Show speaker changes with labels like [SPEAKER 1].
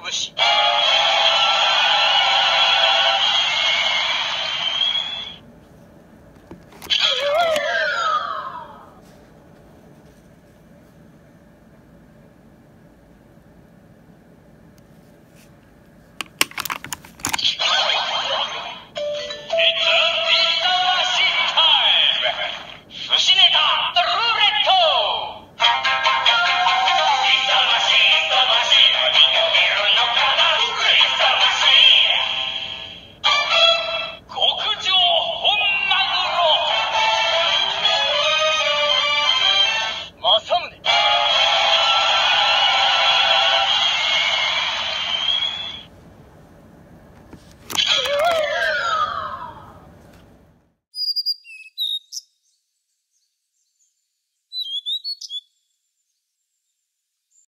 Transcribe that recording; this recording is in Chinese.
[SPEAKER 1] 拳